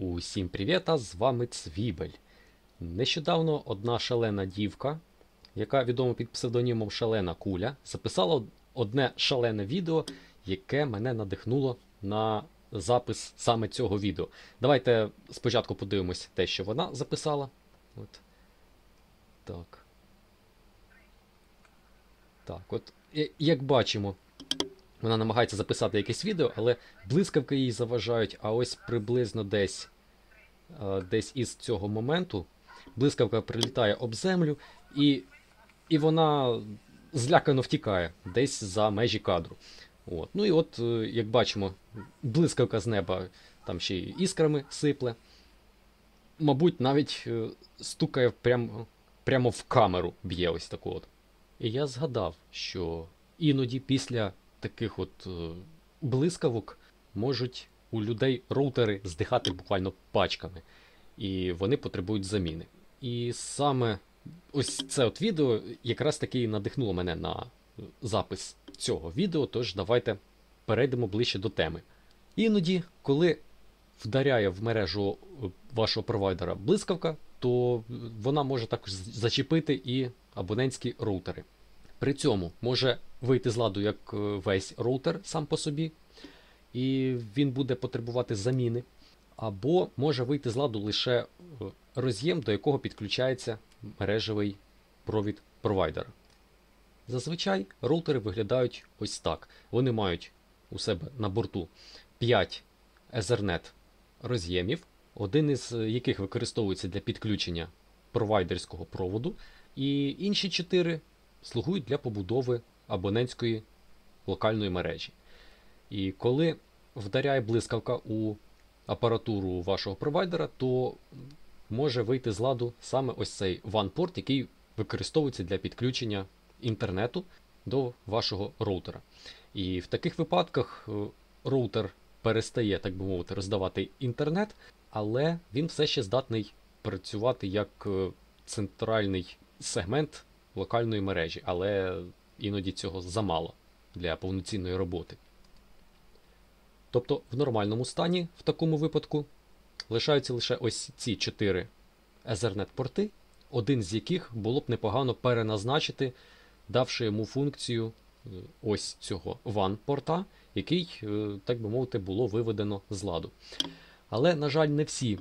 Усім привіта, з вами Цвібель. Нещодавно одна шалена дівка, яка відома під псевдонімом Шалена Куля, записала одне шалене відео, яке мене надихнуло на запис саме цього відео. Давайте спочатку подивимось те, що вона записала. От. Так. Так, от, як бачимо, вона намагається записати якесь відео, але блискавки їй заважають, а ось приблизно десь, е, десь із цього моменту блискавка прилітає об землю, і, і вона злякано втікає десь за межі кадру. От. Ну і от, е, як бачимо, блискавка з неба там ще й іскрами сипле. Мабуть, навіть е, стукає прямо, прямо в камеру, б'є ось таку от. І я згадав, що іноді після таких от е, блискавок можуть у людей роутери здихати буквально пачками, і вони потребують заміни. І саме ось це от відео якраз таки і надихнуло мене на запис цього відео, тож давайте перейдемо ближче до теми. Іноді, коли вдаряє в мережу е, вашого провайдера блискавка, то вона може також зачепити і абонентські роутери. При цьому може вийти з ладу як е, весь роутер сам по собі, і він буде потребувати заміни, або може вийти з ладу лише е, роз'єм, до якого підключається мережевий провід провайдера. Зазвичай роутери виглядають ось так. Вони мають у себе на борту 5 Ethernet роз'ємів, один із яких використовується для підключення провайдерського проводу, і інші 4 слугують для побудови абонентської локальної мережі. І коли вдаряє блискавка у апаратуру вашого провайдера, то може вийти з ладу саме ось цей WAN-порт, який використовується для підключення інтернету до вашого роутера. І в таких випадках е, роутер перестає, так би мовити, роздавати інтернет, але він все ще здатний працювати як е, центральний сегмент локальної мережі, але іноді цього замало для повноцінної роботи. Тобто в нормальному стані в такому випадку лишаються лише ось ці чотири Ethernet порти, один з яких було б непогано переназначити, давши йому функцію е, ось цього WAN порта, який, е, так би мовити, було виведено з ладу. Але, на жаль, не всі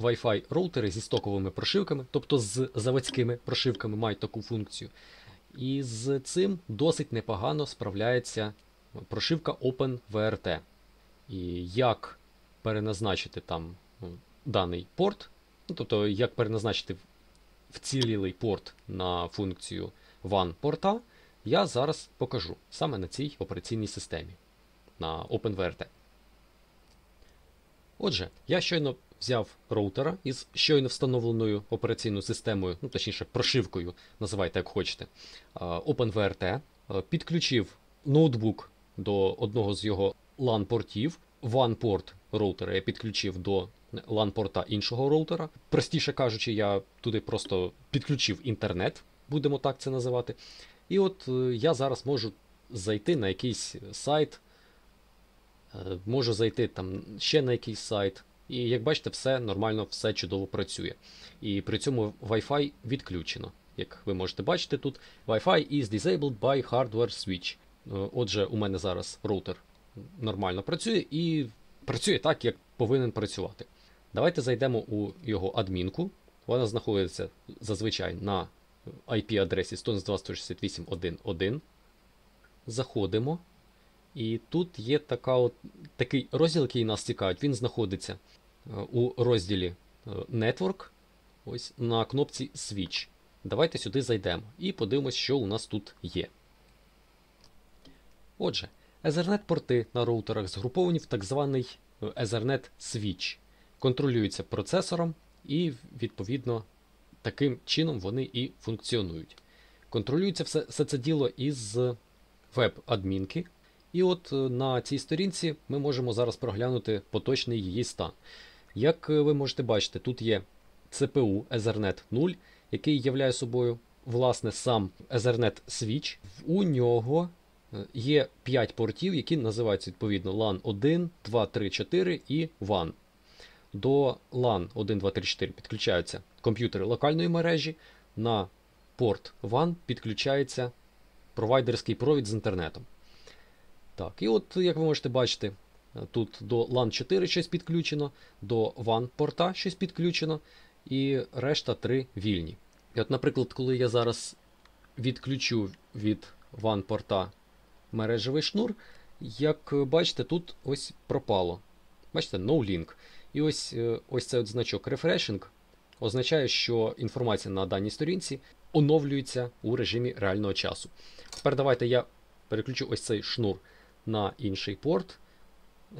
Wi-Fi роутери зі стоковими прошивками, тобто з заводськими прошивками, мають таку функцію. І з цим досить непогано справляється прошивка OpenVRT. І як переназначити там ну, даний порт, ну, тобто як переназначити вцілілий порт на функцію WAN порта, я зараз покажу саме на цій операційній системі на OpenVRT. Отже, я щойно взяв роутера із щойно встановленою операційною системою, ну точніше, прошивкою, називайте як хочете, OpenVRT, підключив ноутбук до одного з його LAN-портів, WAN-порт роутера я підключив до LAN-порта іншого роутера. Простіше кажучи, я туди просто підключив інтернет, будемо так це називати. І от е, я зараз можу зайти на якийсь сайт, Е, Можу зайти там ще на якийсь сайт. І як бачите, все нормально, все чудово працює. І при цьому Wi-Fi відключено. Як ви можете бачити тут, Wi-Fi is disabled by hardware switch. Е, Отже, у мене зараз роутер нормально працює і працює так, як повинен працювати. Давайте зайдемо у його адмінку. Вона знаходиться зазвичай на IP-адресі 192.168.1.1. Заходимо. І тут є така от, такий розділ, який нас цікавить. Він знаходиться у розділі е, Network, ось на кнопці Switch. Давайте сюди зайдемо і подивимось, що у нас тут є. Отже, Ethernet-порти на роутерах згруповані в так званий е, Ethernet Switch. Контролюються процесором, і, відповідно, таким чином вони і функціонують. Контролюється все, все це діло із веб-адмінки. І от е, на цій сторінці ми можемо зараз проглянути поточний її стан. Як е, ви можете бачити, тут є CPU Ethernet 0, який являє собою власне сам Ethernet Switch. У нього е, є 5 портів, які називаються відповідно LAN 1, 2, 3, 4 і WAN. до LAN 1, 2, 3, 4 підключаються комп'ютери локальної мережі, на порт WAN підключається провайдерський провід з інтернетом. Так, і от, як ви можете бачити, тут до LAN 4 щось підключено, до WAN порта щось підключено, і решта 3 вільні. І от, наприклад, коли я зараз відключу від WAN порта мережевий шнур, як бачите, тут ось пропало. Бачите, no link. І ось е, ось цей от значок refreshing означає, що інформація на даній сторінці оновлюється у режимі реального часу. Тепер давайте я переключу ось цей шнур на інший порт.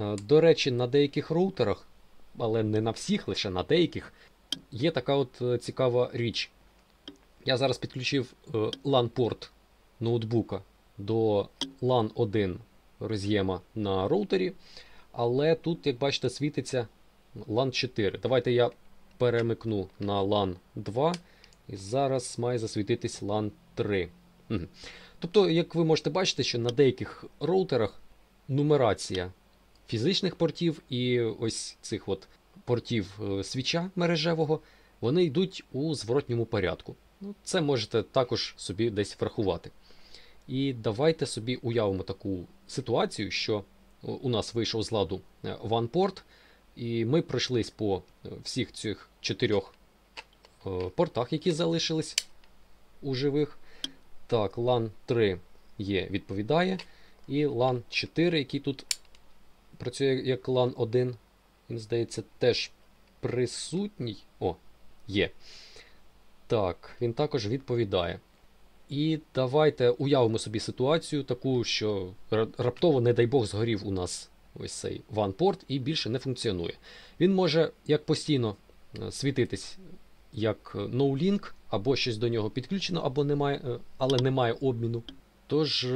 Е, До речі, на деяких роутерах, але не на всіх, лише на деяких, є така от е, цікава річ. Я зараз підключив е, LAN-порт ноутбука до LAN 1 роз'єма на роутері, але тут, як бачите, світиться LAN 4. Давайте я перемикну на LAN 2, і зараз має засвітитись LAN 3. Тобто, як ви можете бачити, що на деяких роутерах нумерація фізичних портів і ось цих от портів е, свіча мережевого, вони йдуть у зворотньому порядку. Ну, Це можете також собі десь врахувати. І давайте собі уявимо таку ситуацію, що у нас вийшов з ладу е, OnePort, і ми пройшлись по е, всіх цих чотирьох е, портах, які залишились у живих. Так, LAN 3 є, відповідає. І LAN 4, який тут працює як LAN 1, він, здається, теж присутній. О, є. Так, він також відповідає. І давайте уявимо собі ситуацію таку, що раптово, не дай Бог, згорів у нас ось цей ванпорт і більше не функціонує. Він може як постійно е, світитись як е, no-link, або щось до нього підключено, або немає, е, але немає обміну. Тож,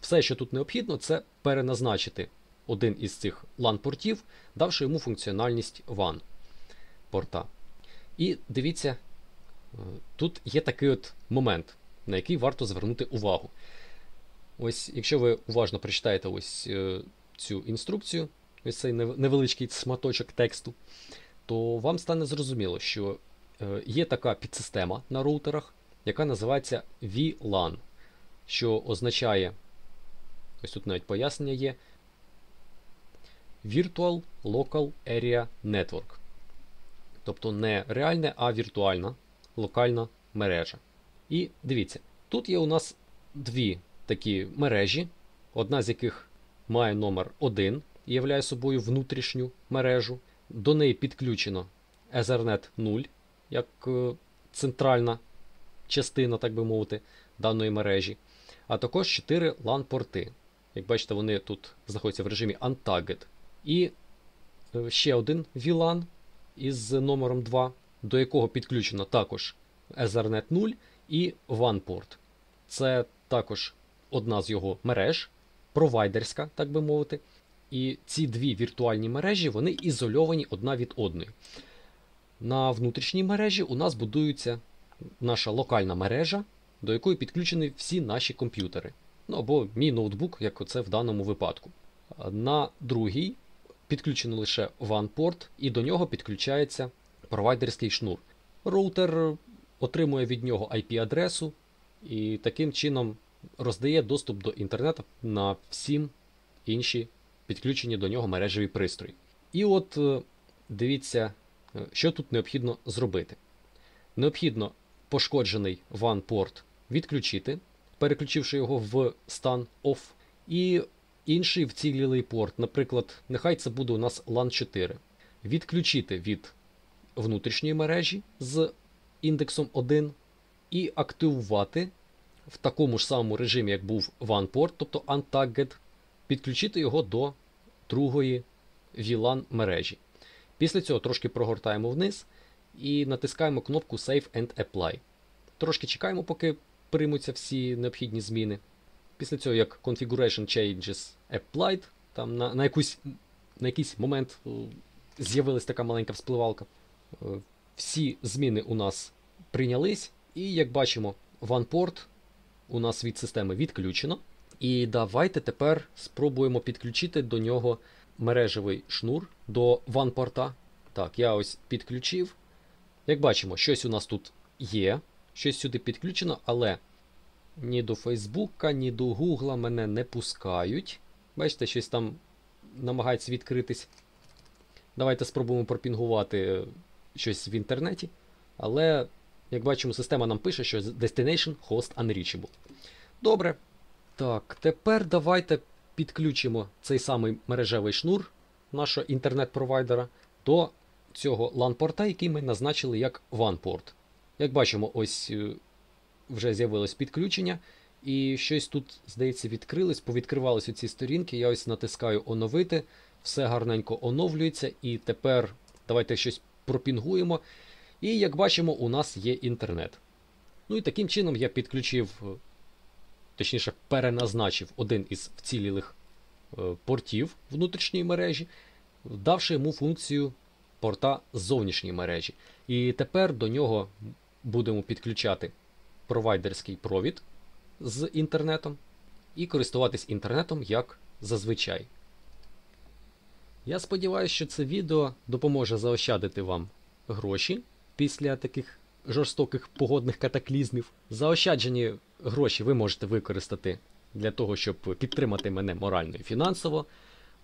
все, що тут необхідно, це переназначити один із цих LAN-портів, давши йому функціональність WAN порта. І дивіться, е, тут є такий от момент, на який варто звернути увагу. Ось, якщо ви уважно прочитаєте ось е, цю інструкцію, ось цей невеличкий сматочок тексту, то вам стане зрозуміло, що е, є така підсистема на роутерах, яка називається VLAN, що означає, ось тут навіть пояснення є. Virtual Local Area Network. Тобто не реальне, а віртуальна локальна мережа. І дивіться, тут є у нас дві такі мережі, одна з яких має номер 1 і являє собою внутрішню мережу. До неї підключено Ethernet 0 як е, центральна частина, так би мовити, даної мережі. А також 4 LAN-порти. Як бачите, вони тут знаходяться в режимі Untagged. І е, ще один VLAN із номером 2, до якого підключено також Ethernet 0 і OnePort. Це також одна з його мереж, провайдерська, так би мовити. І ці дві віртуальні мережі вони ізольовані одна від одної. На внутрішній мережі у нас будується наша локальна мережа, до якої підключені всі наші комп'ютери. Ну або мій ноутбук, як оце в даному випадку. На другій підключено лише OnePort, і до нього підключається провайдерський шнур. Роутер отримує від нього IP-адресу і таким чином роздає доступ до інтернету на всім інші підключені до нього мережеві пристрої. І от е, дивіться, е, що тут необхідно зробити. Необхідно пошкоджений WAN-порт відключити, переключивши його в стан OFF, і інший вцілілий порт, наприклад, нехай це буде у нас LAN 4, відключити від внутрішньої мережі з індексом 1 і активувати в такому ж самому режимі, як був WAN-порт, тобто Untagged, підключити його до другої VLAN мережі. Після цього трошки прогортаємо вниз і натискаємо кнопку Save and Apply. Трошки чекаємо, поки приймуться всі необхідні зміни. Після цього, як Configuration Changes Applied, там на, на, якусь, на якийсь момент е, з'явилась така маленька вспливалка. Е, Всі зміни у нас прийнялись, і як бачимо, OnePort у нас від системи відключено. І давайте тепер спробуємо підключити до нього мережевий шнур до OnePort Так, я ось підключив. Як бачимо, щось у нас тут є, щось сюди підключено, але ні до Фейсбука, ні до Гугла мене не пускають. Бачите, щось там намагається відкритись. Давайте спробуємо пропінгувати щось в інтернеті. Але, як бачимо, система нам пише, що Destination Host Unreachable. Добре. Так, тепер давайте підключимо цей самий мережевий шнур нашого інтернет-провайдера до цього LAN-порта, який ми назначили як WAN-порт. Як бачимо, ось е, вже з'явилось підключення, і щось тут, здається, відкрилось, повідкривалися ці сторінки. Я ось натискаю оновити, все гарненько оновлюється, і тепер давайте щось пропінгуємо. І як бачимо, у нас є інтернет. Ну і таким чином я підключив, е, точніше, переназначив один із вцілілих е, портів внутрішньої мережі, давши йому функцію порта зовнішньої мережі. І тепер до нього будемо підключати провайдерський провід з інтернетом і користуватись інтернетом як зазвичай. Я сподіваюся, що це відео допоможе заощадити вам гроші після таких жорстоких погодних катаклізмів. Заощаджені гроші ви можете використати для того, щоб підтримати мене морально і фінансово.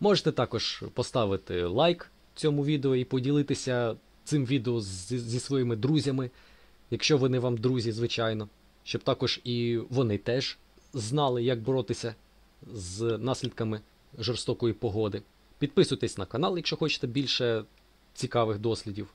Можете також поставити лайк цьому відео і поділитися цим відео зі своїми друзями, якщо вони вам друзі, звичайно, щоб також і вони теж знали, як боротися з наслідками жорстокої погоди. Підписуйтесь на канал, якщо хочете більше цікавих дослідів.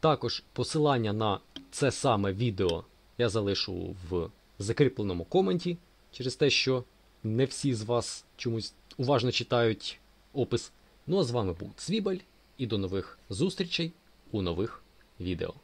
Також посилання на це саме відео я залишу в закріпленому коменті через те, що не всі з вас чомусь уважно читають опис. Ну а з вами був Цвібаль і до нових зустрічей у нових відео.